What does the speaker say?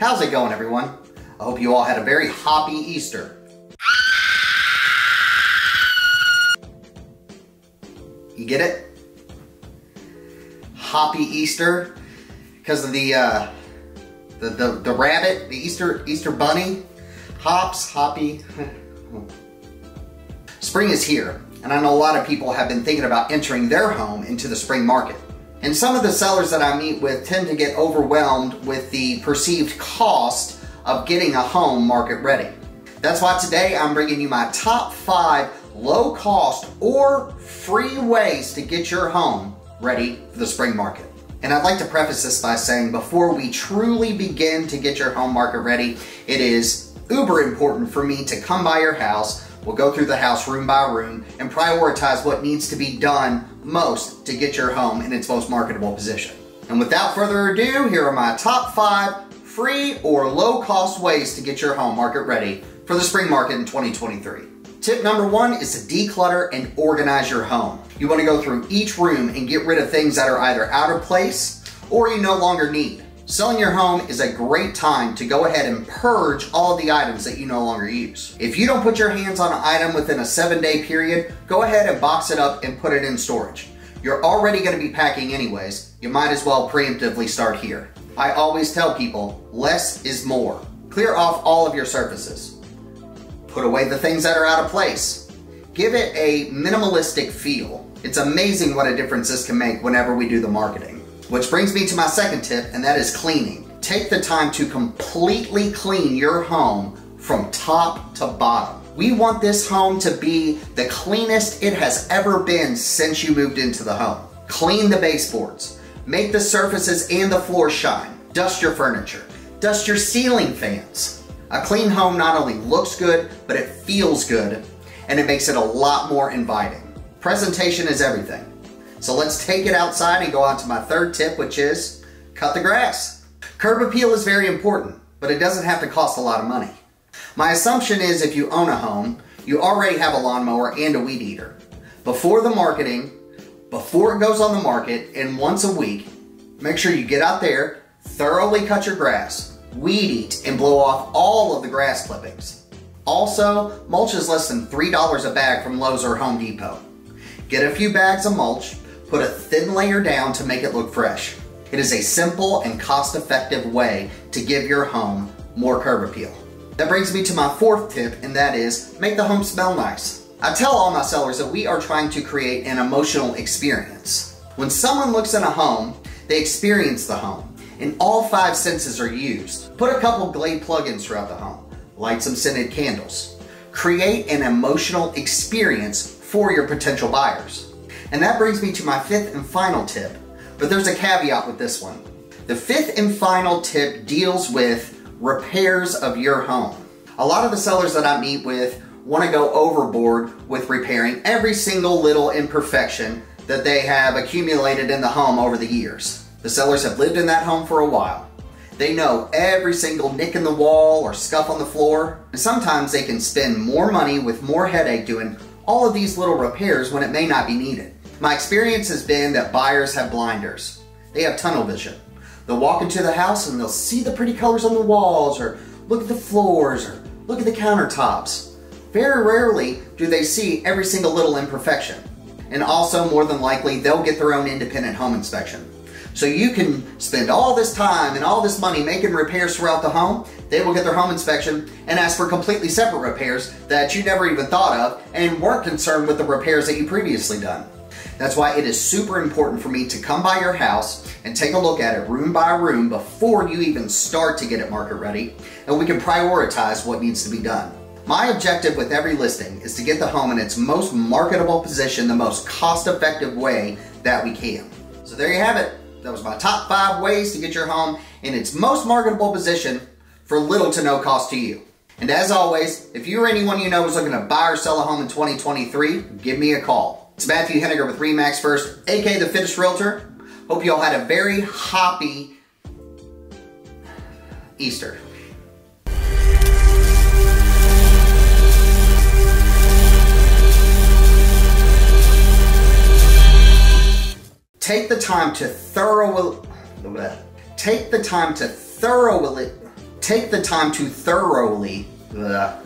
How's it going, everyone? I hope you all had a very happy Easter. You get it? Happy Easter because of the, uh, the the the rabbit, the Easter Easter bunny, hops, hoppy. Spring is here, and I know a lot of people have been thinking about entering their home into the spring market. And some of the sellers that I meet with tend to get overwhelmed with the perceived cost of getting a home market ready. That's why today I'm bringing you my top five low cost or free ways to get your home ready for the spring market. And I'd like to preface this by saying before we truly begin to get your home market ready, it is uber important for me to come by your house. We'll go through the house room by room and prioritize what needs to be done most to get your home in its most marketable position. And without further ado, here are my top five free or low cost ways to get your home market ready for the spring market in 2023. Tip number one is to declutter and organize your home. You want to go through each room and get rid of things that are either out of place or you no longer need. Selling your home is a great time to go ahead and purge all the items that you no longer use. If you don't put your hands on an item within a seven day period, go ahead and box it up and put it in storage. You're already going to be packing anyways. You might as well preemptively start here. I always tell people, less is more. Clear off all of your surfaces. Put away the things that are out of place. Give it a minimalistic feel. It's amazing what a difference this can make whenever we do the marketing. Which brings me to my second tip, and that is cleaning. Take the time to completely clean your home from top to bottom. We want this home to be the cleanest it has ever been since you moved into the home. Clean the baseboards. Make the surfaces and the floor shine. Dust your furniture. Dust your ceiling fans. A clean home not only looks good, but it feels good, and it makes it a lot more inviting. Presentation is everything. So let's take it outside and go on to my third tip, which is cut the grass. Curb appeal is very important, but it doesn't have to cost a lot of money. My assumption is if you own a home, you already have a lawnmower and a weed eater. Before the marketing, before it goes on the market, and once a week, make sure you get out there, thoroughly cut your grass, weed eat, and blow off all of the grass clippings. Also, mulch is less than $3 a bag from Lowe's or Home Depot. Get a few bags of mulch, Put a thin layer down to make it look fresh. It is a simple and cost-effective way to give your home more curb appeal. That brings me to my fourth tip, and that is make the home smell nice. I tell all my sellers that we are trying to create an emotional experience. When someone looks in a home, they experience the home, and all five senses are used. Put a couple Glade plugins throughout the home. Light some scented candles. Create an emotional experience for your potential buyers. And that brings me to my fifth and final tip. But there's a caveat with this one. The fifth and final tip deals with repairs of your home. A lot of the sellers that I meet with want to go overboard with repairing every single little imperfection that they have accumulated in the home over the years. The sellers have lived in that home for a while. They know every single nick in the wall or scuff on the floor. And sometimes they can spend more money with more headache doing all of these little repairs when it may not be needed. My experience has been that buyers have blinders. They have tunnel vision. They'll walk into the house and they'll see the pretty colors on the walls or look at the floors or look at the countertops. Very rarely do they see every single little imperfection. And also, more than likely, they'll get their own independent home inspection. So you can spend all this time and all this money making repairs throughout the home. They will get their home inspection and ask for completely separate repairs that you never even thought of and weren't concerned with the repairs that you previously done. That's why it is super important for me to come by your house and take a look at it room by room before you even start to get it market ready, and we can prioritize what needs to be done. My objective with every listing is to get the home in its most marketable position the most cost-effective way that we can. So there you have it. That was my top five ways to get your home in its most marketable position for little to no cost to you. And as always, if you or anyone you know is looking to buy or sell a home in 2023, give me a call. It's Matthew Henegar with Remax First, aka The Fittest Realtor. Hope you all had a very happy Easter. Take the time to thoroughly take the time to thoroughly take the time to thoroughly, ugh,